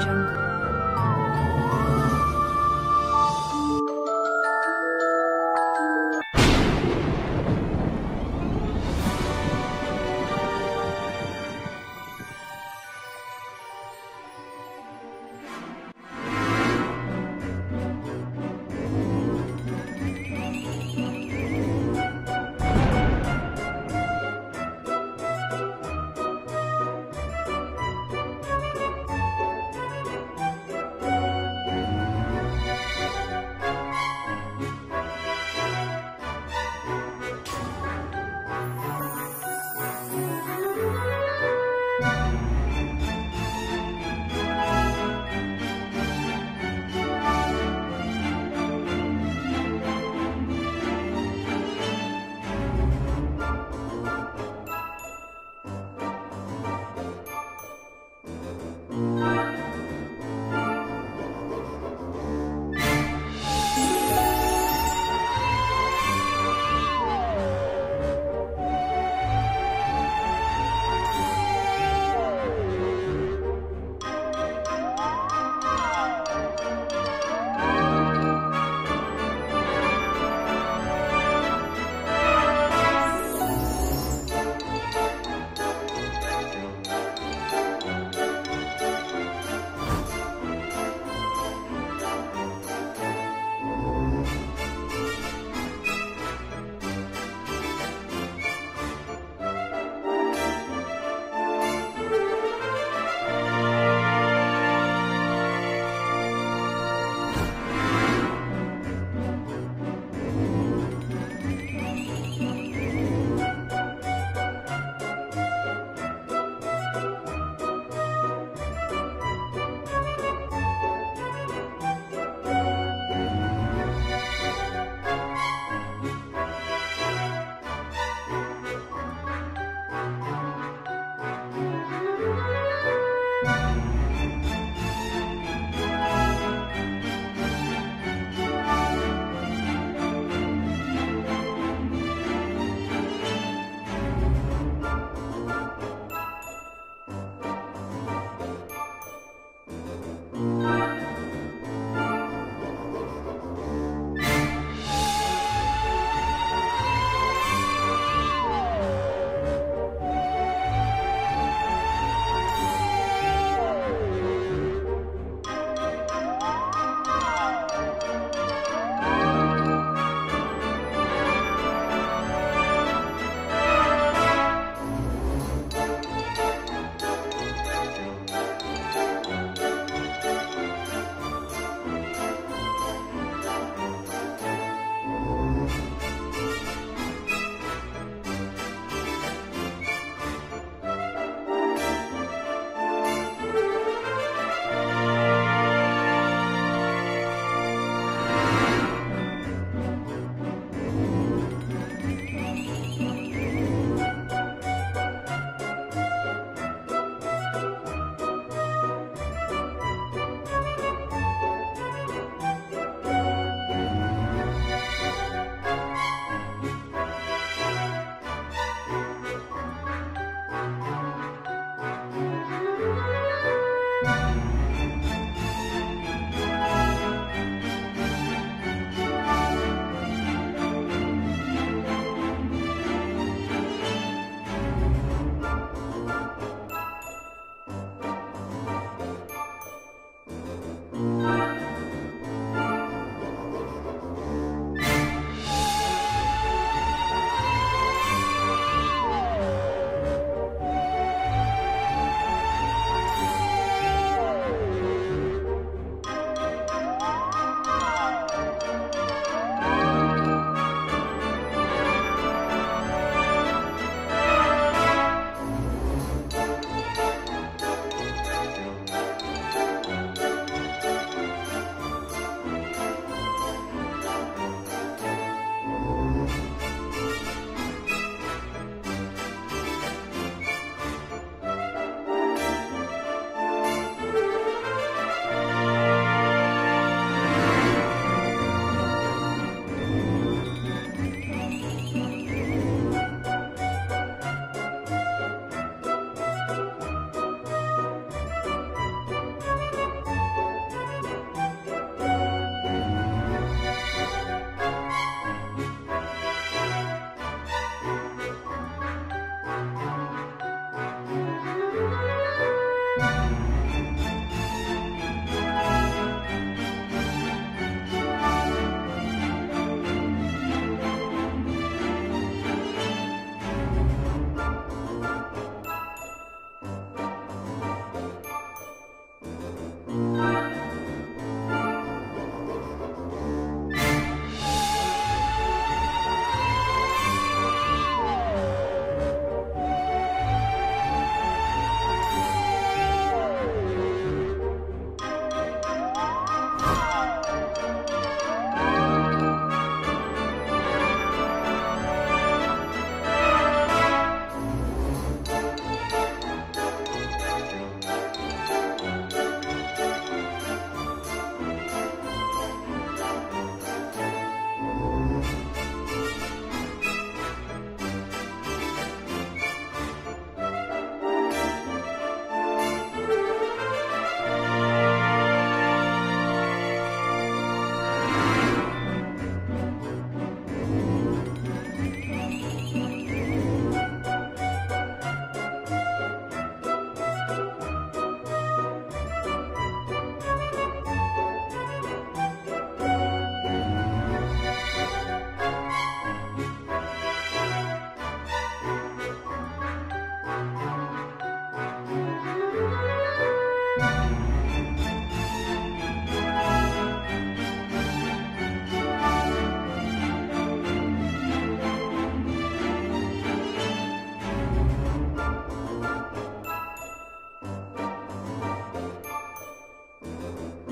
Jungle.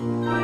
Mm-hmm.